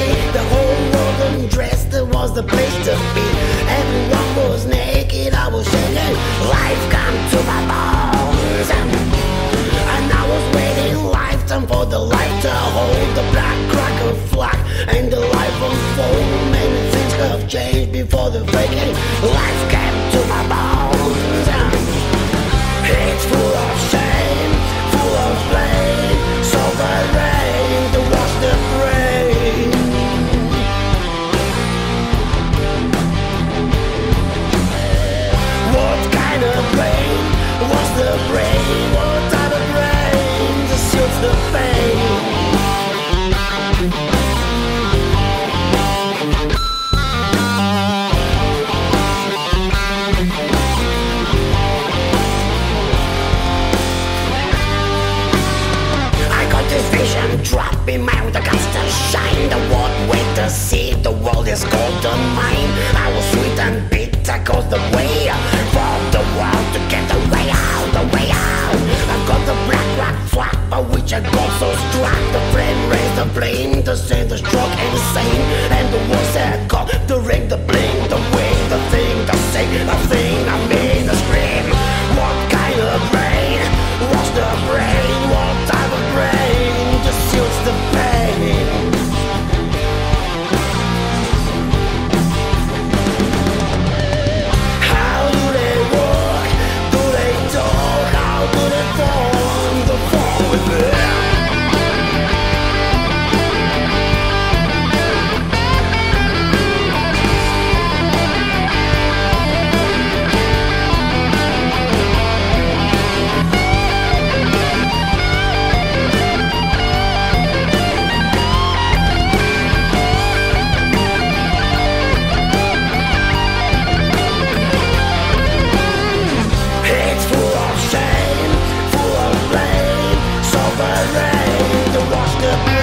shade. The whole world undressed, it was the place to be. Everyone was naked, I was shaking. Life come to my bones. And I was waiting lifetime for the light to hold the black crack of flag. And the life unfold, many things have changed before the faking. Life came to my bones. This vision dropping my the guts to shine. The world with the see the world is golden mine. I was sweet and bitter cause the way from the world to get the way out, the way out. I got the black rock flag by which I got so struck The flame raised the flame to send the stroke insane. And the words that got the ring, the bling, the rain to